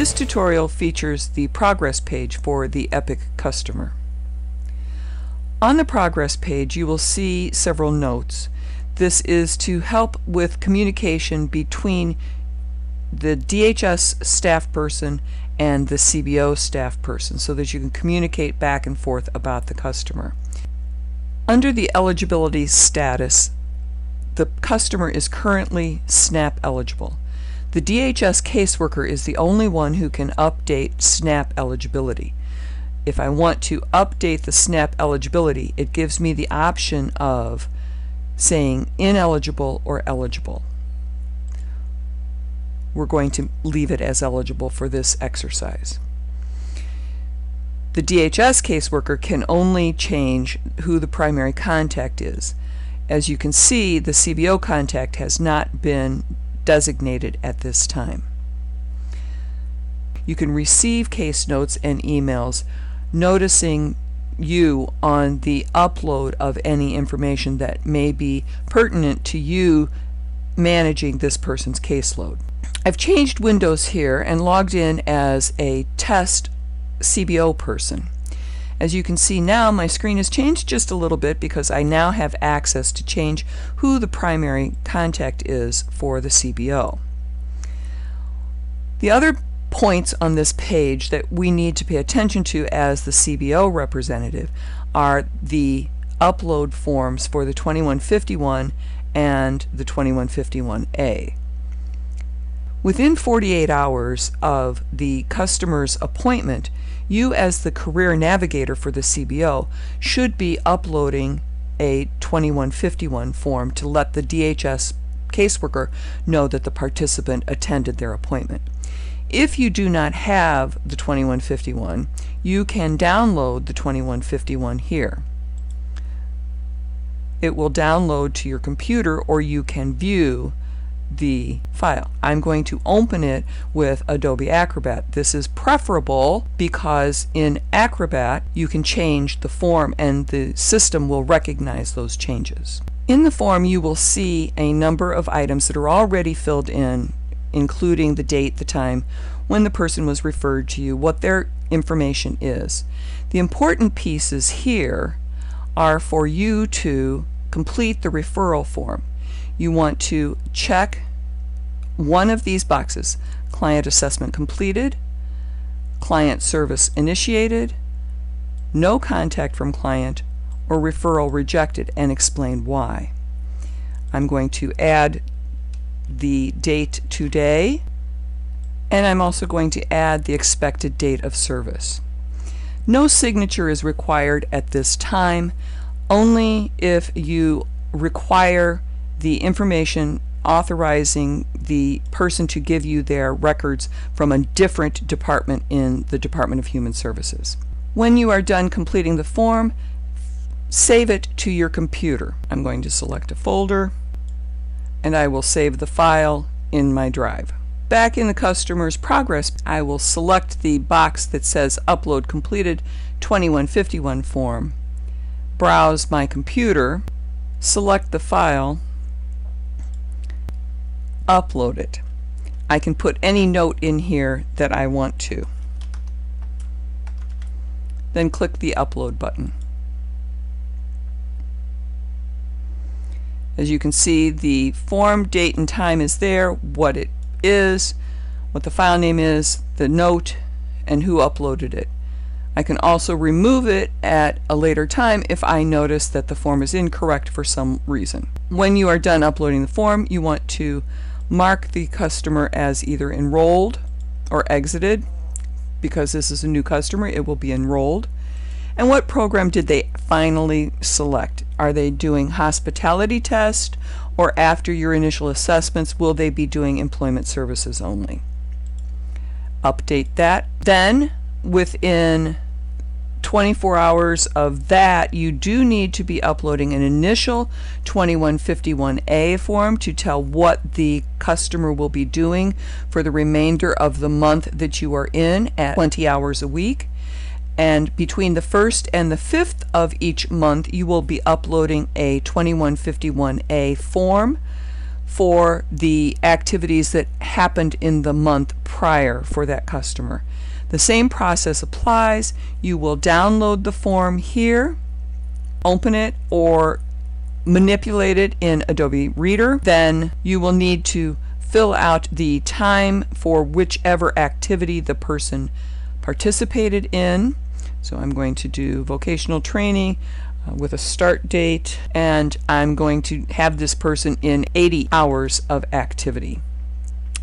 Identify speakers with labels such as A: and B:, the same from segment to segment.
A: This tutorial features the progress page for the EPIC customer. On the progress page you will see several notes. This is to help with communication between the DHS staff person and the CBO staff person so that you can communicate back and forth about the customer. Under the eligibility status, the customer is currently SNAP eligible. The DHS caseworker is the only one who can update SNAP eligibility. If I want to update the SNAP eligibility, it gives me the option of saying ineligible or eligible. We're going to leave it as eligible for this exercise. The DHS caseworker can only change who the primary contact is. As you can see, the CBO contact has not been designated at this time. You can receive case notes and emails noticing you on the upload of any information that may be pertinent to you managing this person's caseload. I've changed windows here and logged in as a test CBO person. As you can see now my screen has changed just a little bit because I now have access to change who the primary contact is for the CBO. The other points on this page that we need to pay attention to as the CBO representative are the upload forms for the 2151 and the 2151A. Within 48 hours of the customer's appointment, you as the career navigator for the CBO should be uploading a 2151 form to let the DHS caseworker know that the participant attended their appointment. If you do not have the 2151, you can download the 2151 here. It will download to your computer or you can view the file. I'm going to open it with Adobe Acrobat. This is preferable because in Acrobat you can change the form and the system will recognize those changes. In the form you will see a number of items that are already filled in including the date, the time, when the person was referred to you, what their information is. The important pieces here are for you to complete the referral form you want to check one of these boxes. Client assessment completed, client service initiated, no contact from client, or referral rejected and explain why. I'm going to add the date today and I'm also going to add the expected date of service. No signature is required at this time, only if you require the information authorizing the person to give you their records from a different department in the Department of Human Services. When you are done completing the form, save it to your computer. I'm going to select a folder and I will save the file in my drive. Back in the customer's progress, I will select the box that says Upload Completed 2151 form, browse my computer, select the file, upload it. I can put any note in here that I want to. Then click the upload button. As you can see the form, date, and time is there, what it is, what the file name is, the note, and who uploaded it. I can also remove it at a later time if I notice that the form is incorrect for some reason. When you are done uploading the form, you want to mark the customer as either enrolled or exited. Because this is a new customer, it will be enrolled. And what program did they finally select? Are they doing hospitality test or after your initial assessments will they be doing employment services only? Update that. Then within 24 hours of that, you do need to be uploading an initial 2151A form to tell what the customer will be doing for the remainder of the month that you are in at 20 hours a week. And between the 1st and the 5th of each month, you will be uploading a 2151A form for the activities that happened in the month prior for that customer. The same process applies. You will download the form here, open it, or manipulate it in Adobe Reader. Then you will need to fill out the time for whichever activity the person participated in. So I'm going to do vocational training uh, with a start date and I'm going to have this person in 80 hours of activity.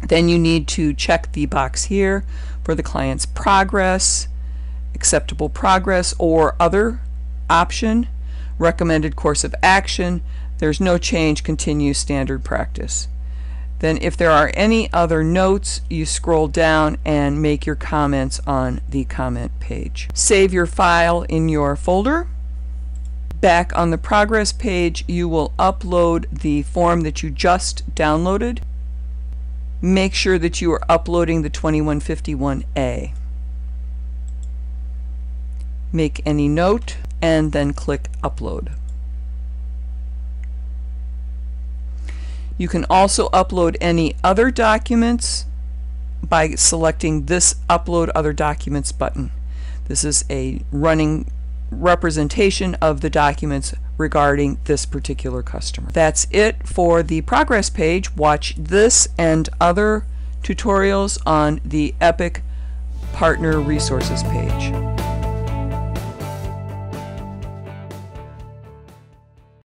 A: Then you need to check the box here for the client's progress, acceptable progress, or other option, recommended course of action, there's no change, continue standard practice. Then if there are any other notes, you scroll down and make your comments on the comment page. Save your file in your folder. Back on the progress page, you will upload the form that you just downloaded. Make sure that you are uploading the 2151A. Make any note and then click upload. You can also upload any other documents by selecting this Upload Other Documents button. This is a running representation of the documents regarding this particular customer. That's it for the progress page. Watch this and other tutorials on the EPIC Partner Resources page.